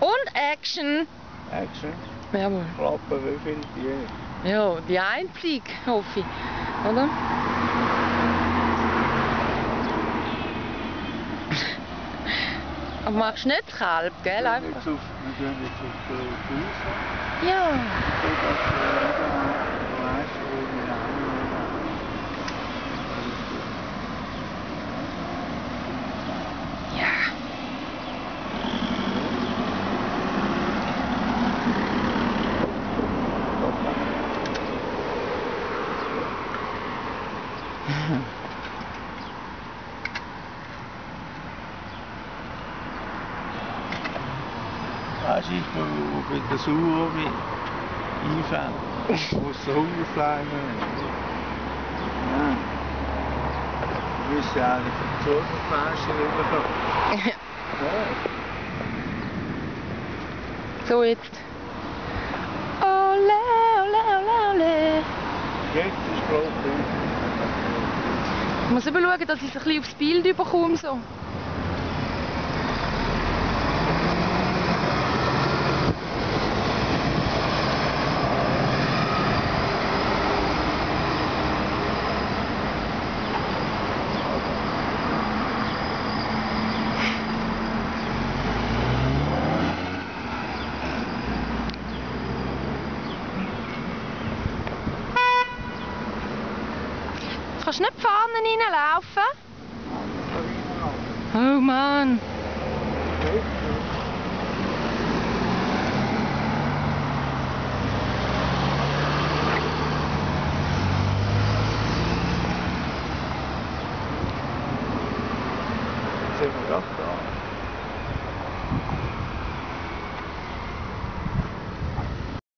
Und Action! Action. Jawohl. Klappen, wie viel die? Ja, die einzige, hoffe ich. Oder? Aber machst nicht Kalb, gell? Wir Einfach. gehen jetzt auf, wir gehen jetzt auf die Pause. Ja. So, dass wir wieder weißt, wo wir haben. Ja. Weißt du, ich wo bei der Suche einfällt, wo es so Hungerfleisch Ja. Du bist ja eigentlich vom Zungenfleisch rübergekommen. Ja. So jetzt. Ole, ole, ole, ole. Jetzt ist Problem. Ich muss eben schauen, dass ich es ein bisschen aufs Bild bekomme. So. gesnipt van handen in lopen. Oh man. Zeg maar dat dan.